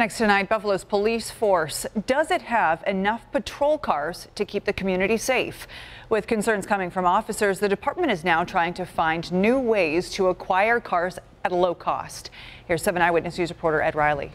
Next tonight, Buffalo's police force. Does it have enough patrol cars to keep the community safe? With concerns coming from officers, the department is now trying to find new ways to acquire cars at a low cost. Here's 7 Eyewitness News reporter Ed Riley.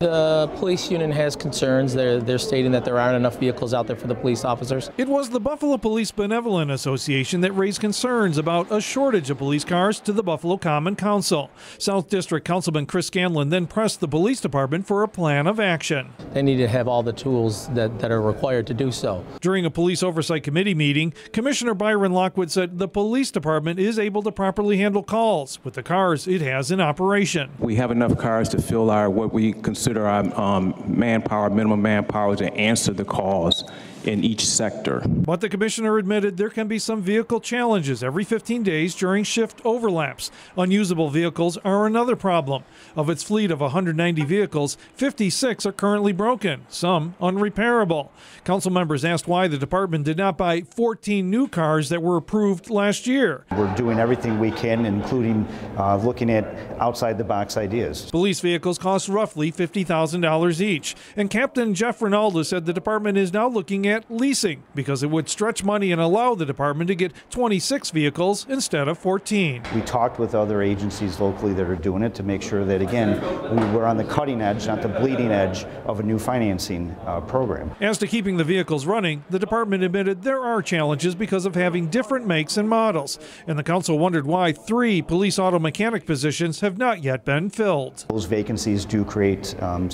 The police union has concerns. They're, they're stating that there aren't enough vehicles out there for the police officers. It was the Buffalo Police Benevolent Association that raised concerns about a shortage of police cars to the Buffalo Common Council. South District Councilman Chris Scanlon then pressed the police department for a plan of action. They need to have all the tools that, that are required to do so. During a police oversight committee meeting, Commissioner Byron Lockwood said the police department is able to properly handle calls with the cars it has in operation. We have enough cars to fill our what we consider consider our um, manpower, minimum manpower to answer the calls in each sector. But the commissioner admitted there can be some vehicle challenges every 15 days during shift overlaps. Unusable vehicles are another problem. Of its fleet of 190 vehicles, 56 are currently broken, some unrepairable. Council members asked why the department did not buy 14 new cars that were approved last year. We're doing everything we can, including uh, looking at outside the box ideas. Police vehicles cost roughly $50,000 each, and Captain Jeff Rinaldo said the department is now looking at leasing because it would stretch money and allow the department to get 26 vehicles instead of 14. We talked with other agencies locally that are doing it to make sure that, again, we were on the cutting edge, not the bleeding edge of a new financing uh, program. As to keeping the vehicles running, the department admitted there are challenges because of having different makes and models, and the council wondered why three police auto mechanic positions have not yet been filled. Those vacancies do create um,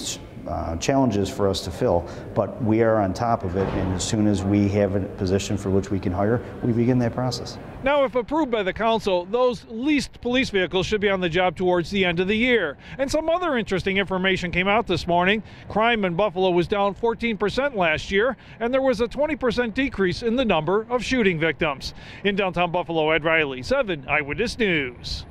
uh, challenges for us to fill, but we are on top of it, and as soon as we have a position for which we can hire, we begin that process. Now, if approved by the council, those leased police vehicles should be on the job towards the end of the year. And some other interesting information came out this morning. Crime in Buffalo was down 14% last year, and there was a 20% decrease in the number of shooting victims. In downtown Buffalo, Ed Riley, 7 Eyewitness News.